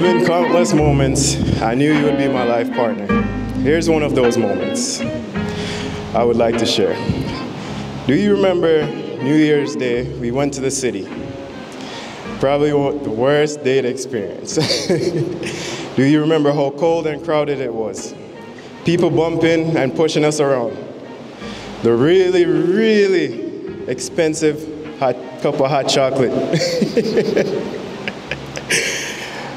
There's been countless moments I knew you would be my life partner. Here's one of those moments I would like to share. Do you remember New Year's Day? We went to the city. Probably the worst date experience. Do you remember how cold and crowded it was? People bumping and pushing us around. The really, really expensive hot cup of hot chocolate.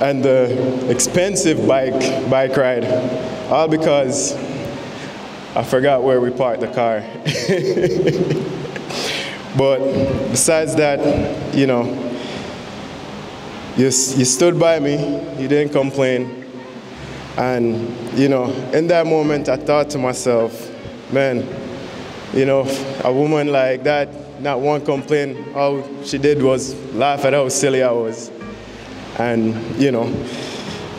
and the expensive bike bike ride, all because I forgot where we parked the car. but besides that, you know, you, you stood by me, you didn't complain. And, you know, in that moment, I thought to myself, man, you know, a woman like that, not one complaint, all she did was laugh at how silly I was. And, you know,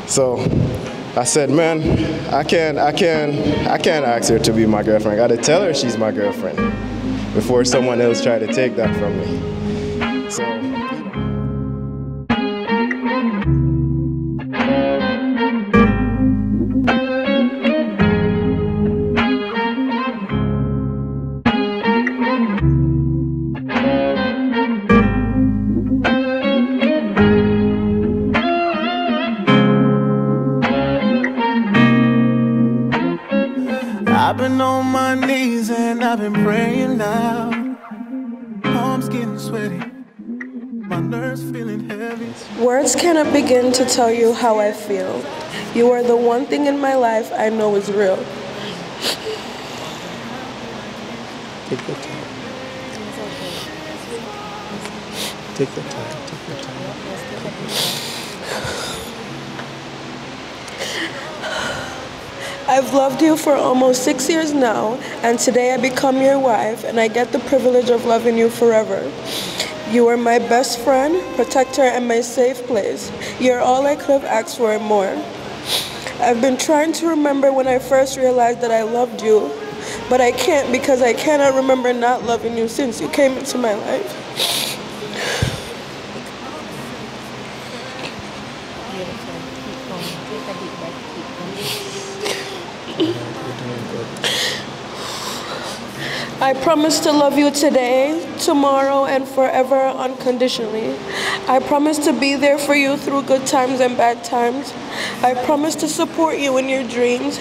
so I said, man, I can't, I can't, I can't ask her to be my girlfriend. I gotta tell her she's my girlfriend before someone else try to take that from me. So. Cannot begin to tell you how I feel. You are the one thing in my life I know is real. Take the time. Take the time. Take your time. I've loved you for almost six years now, and today I become your wife, and I get the privilege of loving you forever. You are my best friend, protector, and my safe place. You're all I could have asked for and more. I've been trying to remember when I first realized that I loved you, but I can't because I cannot remember not loving you since you came into my life. I promise to love you today, tomorrow, and forever unconditionally. I promise to be there for you through good times and bad times. I promise to support you in your dreams.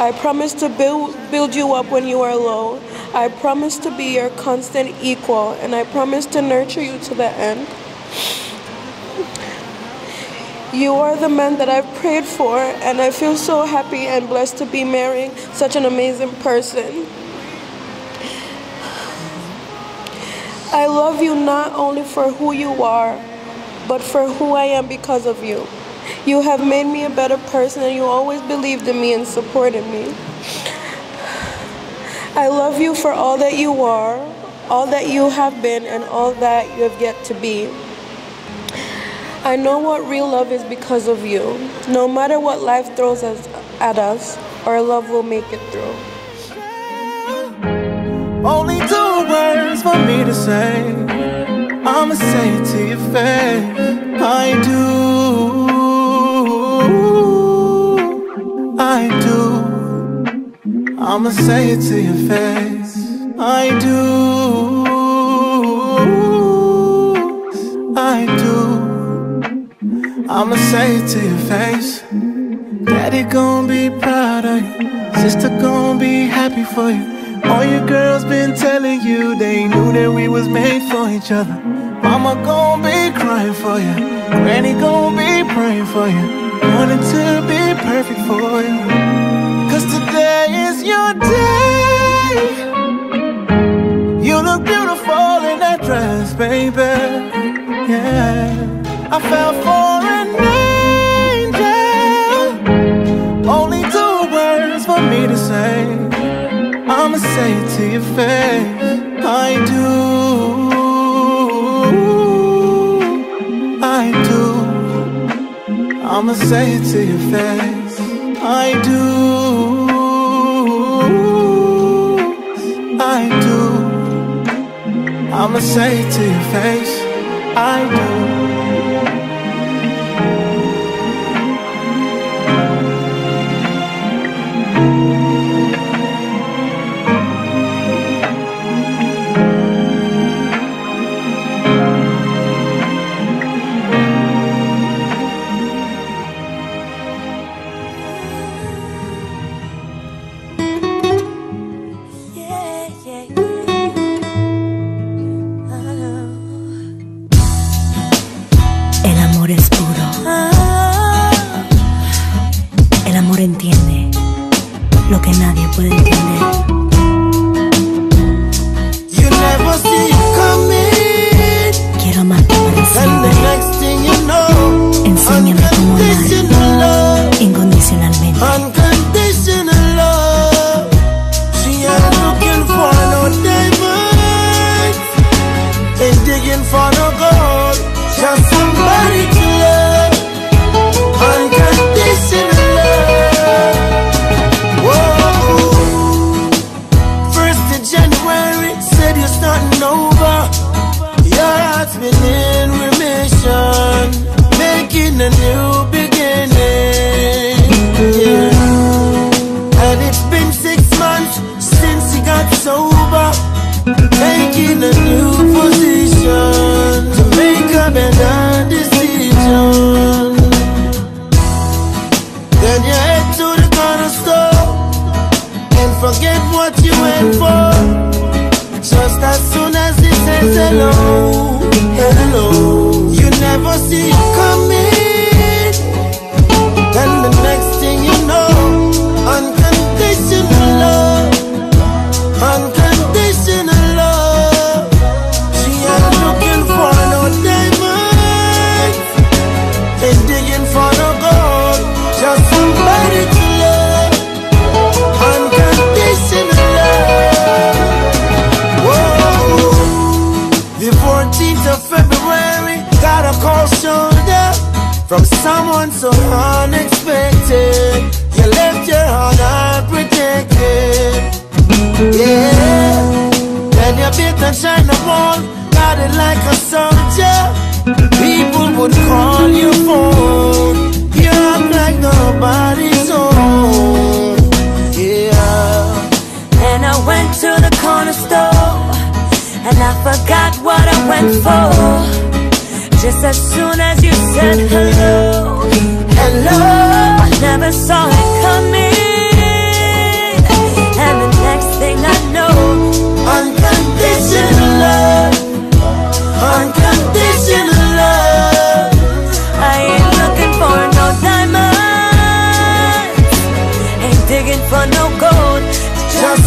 I promise to build, build you up when you are low. I promise to be your constant equal, and I promise to nurture you to the end. You are the man that I've prayed for, and I feel so happy and blessed to be marrying such an amazing person. I love you not only for who you are, but for who I am because of you. You have made me a better person and you always believed in me and supported me. I love you for all that you are, all that you have been, and all that you have yet to be. I know what real love is because of you. No matter what life throws at us, our love will make it through. Only two words for me to say. I'ma say it to your face. I do. I do. I'ma say it to your face. I do. I do. I'ma say it to your face. Daddy gon' be proud of you. Sister gon' be happy for you. All your girls been telling you they knew that we was made for each other. Mama gon' be crying for you. Granny gon' be praying for you. Wanting to be perfect for you. Cause today is your day. You look beautiful in that dress, baby. Yeah. I fell for an angel. Only two words for me to say. I'ma say it to your face. I do. I do. I'ma say it to your face. I do. I do. I'ma say it to your face. I do. making a new beginning. And it's been six months since he got sober, taking a new position to make a better decision. Then you head to the and forget what you went for. Just as soon as he says hello, hello, someone so unexpected. You left your heart unprotected. Yeah. Then you beat and shine the wall, got it like a soldier. People would call your phone. You act like nobody's home. Yeah. And I went to the corner store and I forgot what I went for. Just as soon as you said hello, hello, I never saw it coming. And the next thing I know, Unconditional love, unconditional love. I ain't looking for no diamonds, ain't digging for no gold. Just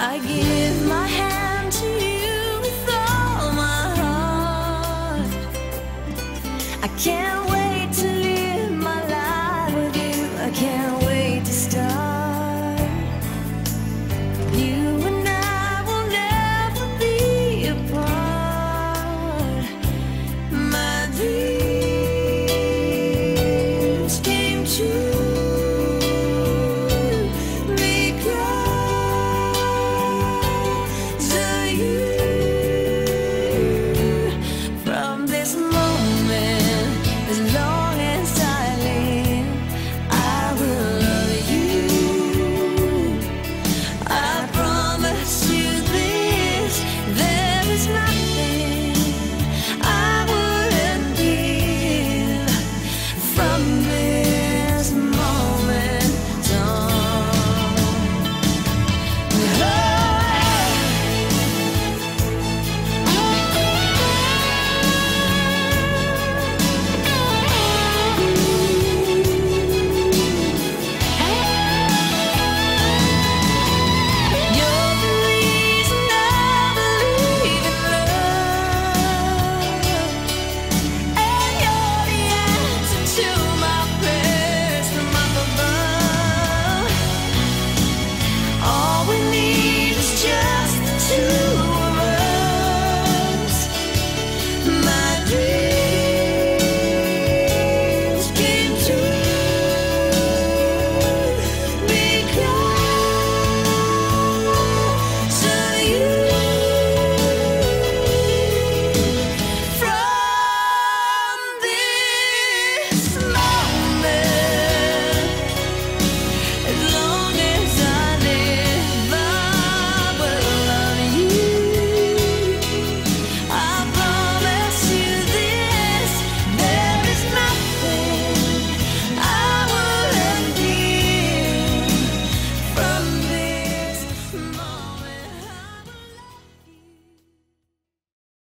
I give my hand.